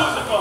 Μουσικό